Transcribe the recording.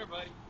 Here, buddy.